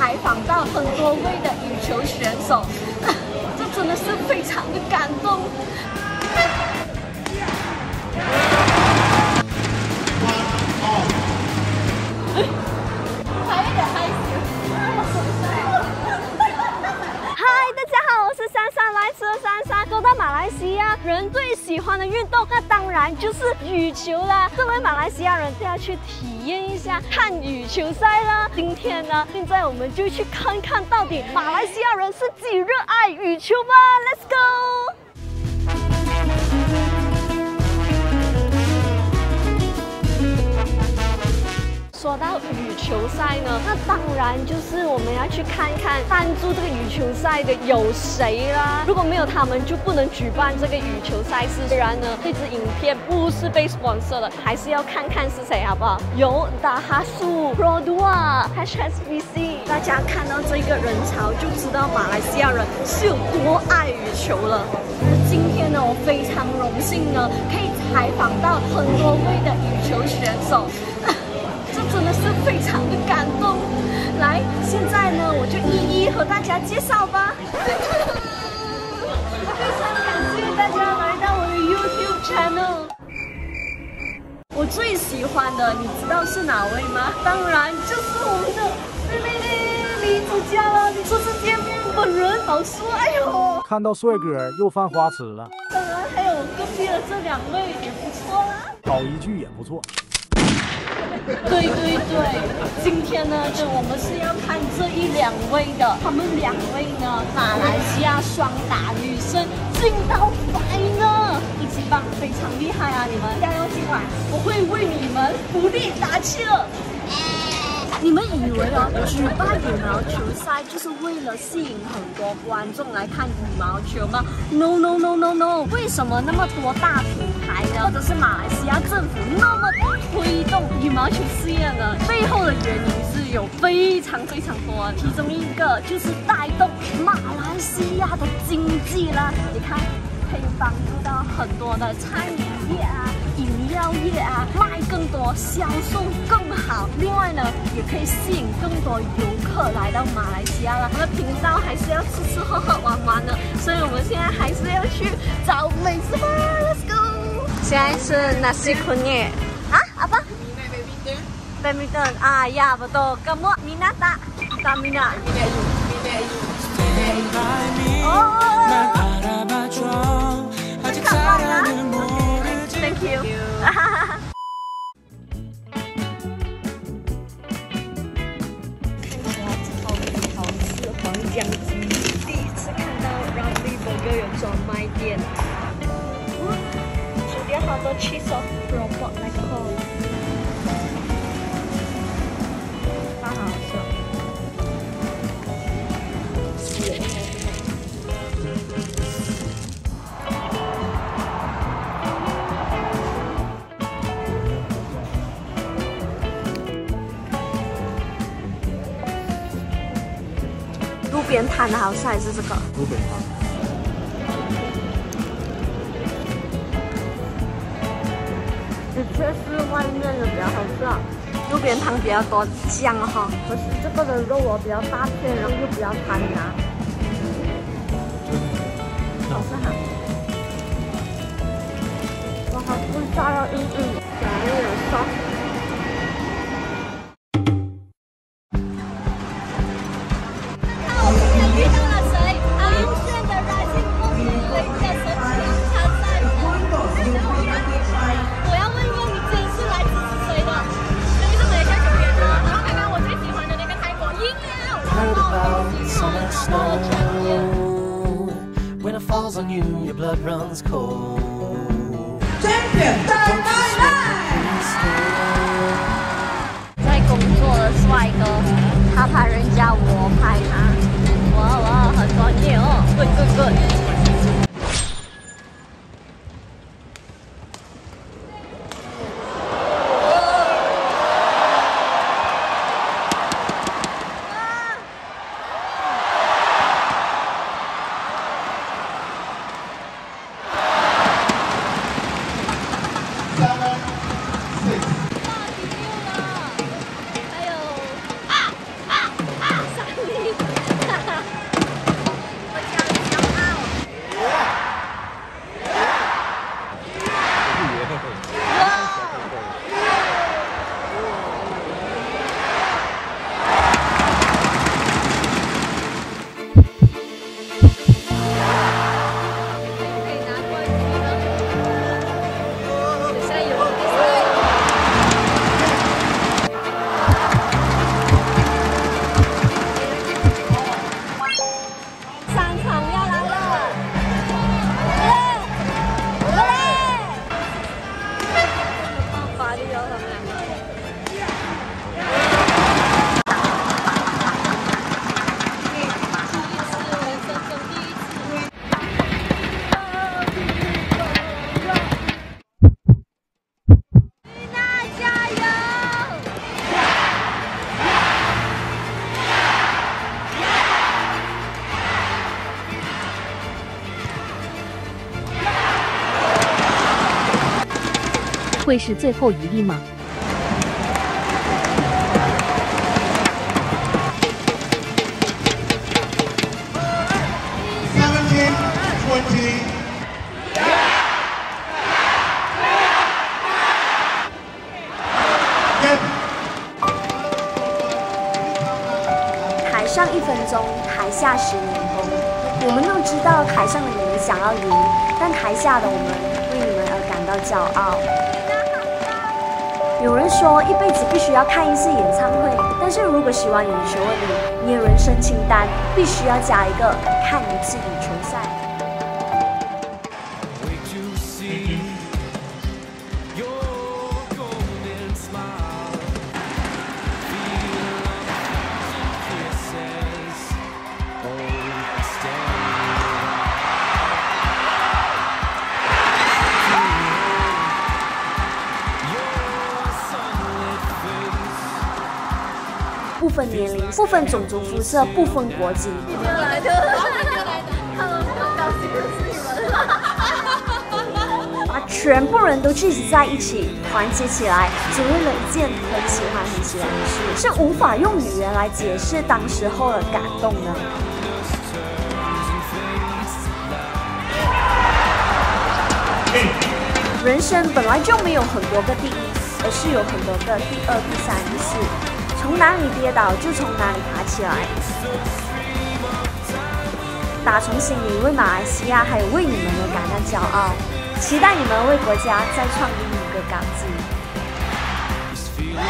采访到很多位的羽球选手，这真的是非常的感动。还有点害羞。嗨，大家好，我是珊珊，来自珊珊。说到马来西亚人最喜欢的运动，那当然就是羽球啦。作为马来西亚人，就要去体体验一下看羽球赛啦。今天呢，现在我们就去看看到底马来西亚人是几热爱羽球吧。Let's go！球赛呢，那当然就是我们要去看看赞助这个羽球赛的有谁啦。如果没有他们，就不能举办这个羽球赛事。虽然呢，这支影片不是被 sponsor 的，还是要看看是谁好不好？有达哈苏、Produa、HSBC，大家看到这个人潮就知道马来西亚人是有多爱羽球了。今天呢，我非常荣幸呢，可以采访到很多位的羽球选手。这真的是非常。现在呢，我就一一和大家介绍吧。非常感谢大家来到我的 YouTube channel。我最喜欢的，你知道是哪位吗？当然就是我们的妹妹李子嘉了。初次见面，本人好帅哦。看到帅哥又犯花痴了，当然还有我隔壁的这两位也不错啦。搞一句也不错。对对对，今天呢，就我们是要看这一两位的，他们两位呢，马来西亚双打女生进到 final，一级棒，非常厉害啊！你们加油，今晚我会为你们鼓励打气了。你们以为哦，举办羽毛球赛就是为了吸引很多观众来看羽毛球吗？No No No No No！为什么那么多大品牌呢，或者是马来西亚政府那么推动羽毛球事业呢？背后的原因是有非常非常多，其中一个就是带动马来西亚的经济啦。你看，可以帮助到很多的餐饮业啊。饮料业啊，卖更多，销售更好。另外呢，也可以吸引更多游客来到马来西亚了。我们的频道还是要吃吃喝喝玩玩的，所以我们现在还是要去找美食吧。Let's go！现在是 nasi kunyit 啊，apa? Badminton 啊呀，betul. Kamu minat tak? Tak minat. Oh. Thank 边摊的好吃还是这个？路边摊，的确是外面的比较好吃啊，路边摊比较多酱哈，可是这个的肉哦比较大片，然后又比较弹牙，好吃哈。哇，好吃炸要硬硬，you, your blood runs cold. Champion 会是最后一粒吗台上一分钟，台下十年功。我们都知道台上的你们想要赢，但台下的我们为你们而感到骄傲。有人说一辈子必须要看一次演唱会，但是如果喜欢羽球的你，你的人生清单必须要加一个看一次羽球赛。分年龄、不分种族肤色、不分国籍，来的，来的，他们不高兴的是你们。把全部人都聚集在一起，团结起来，只为了一件很喜欢很喜欢的事，是无法用语言来解释当时候的感动的。人生本来就没有很多个第一，而是有很多个第二、第三、第四。从哪里跌倒就从哪里爬起来。打从心里为马来西亚还有为你们而感到骄傲，期待你们为国家再创另一个钢纪。This feeling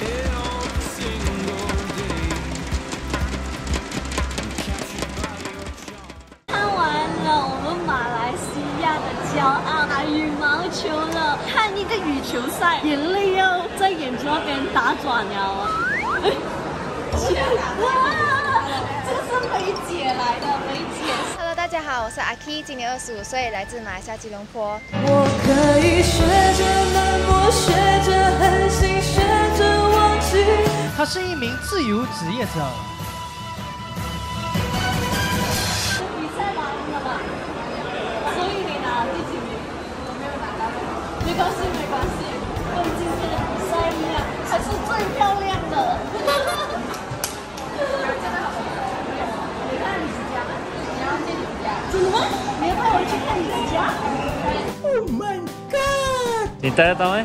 every single day. Captured by your charm. 看完了我们马来西亚的骄傲打羽毛球了，看一个羽球赛，眼泪要在眼睛那边打转了。哎哇，这个是梅姐来的，梅姐。Hello，大家好，我是阿 K，今年二十五岁，来自马来西亚吉隆坡。我可以学着冷漠，学着狠心，学着忘记。他是一名自由职业者。比赛拿赢了吧？所以你拿第几名？我没有拿到。没关系，没关系，跟今天的比赛一样，还是最漂亮的。你看你指甲，你要见你指甲。真的吗？你要带我去看你的家？Oh my God！你带得到没？哎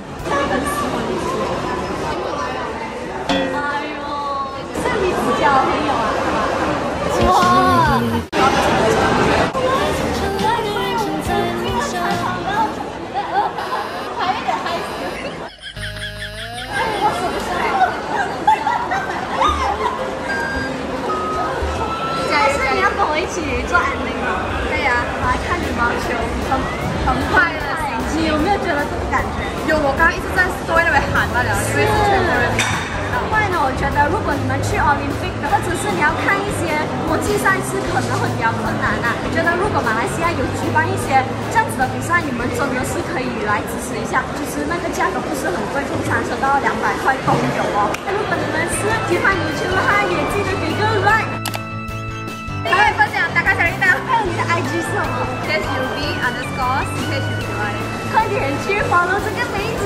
一起做 ending 吗？可以啊，来看羽毛球，很很快乐。你有没有觉得这种感觉？有，我刚刚一直在 story 那边喊罢了，因为是全国人民。另外呢，我觉得如果你们去奥林匹克，或者是你要看一些国际赛事，可能会比较困难啊。我觉得如果马来西亚有举办一些这样子的比赛，你们真的是可以来支持一下。其实那个价格不是很贵，从三车到两百块都有哦。如果你们是喜欢羽球的话，也记得给。还会分享打卡小铃铛还有你的 IG 是什么？，SUV underscore CHUY。快点去 follow 这个梅